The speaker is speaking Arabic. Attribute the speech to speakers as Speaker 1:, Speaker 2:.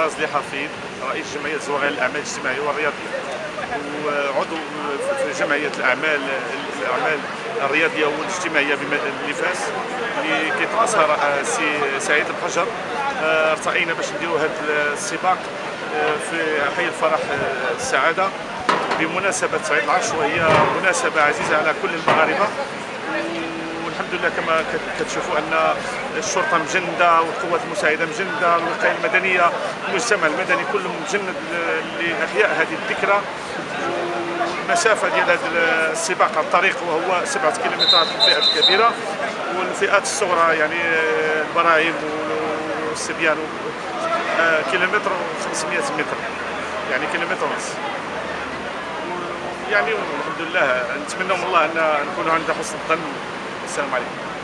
Speaker 1: رازلي حفيظ رئيس جمعية زواغل الأعمال الاجتماعية والرياضية. وعضو في جمعية الأعمال الأعمال الرياضية والاجتماعية بنفاس اللي كيتراسها السي سعيد الحجر. آه، ارتئينا باش نديروا هذا السباق آه، في حي الفرح آه، السعادة. بمناسبة عيد العرش وهي مناسبة عزيزة على كل المغاربة. والحمد لله كما كتشوفوا أن الشرطة مجندة والقوات المساعدة مجندة والوقاية المدنية المجتمع المدني كله مجند لإحياء هذه الذكرى. المسافه ديال هذا السباق على الطريق وهو سبعة كيلومترات للفئات الكبيرة والفئات الصغرى يعني البراهيم والصبيان آه، كيلومتر و500 متر. يعني كيلومتر ونص. يعني الحمد لله نتمنى من الله أن نكونوا عند حسن الظن. Assalamu alaikum.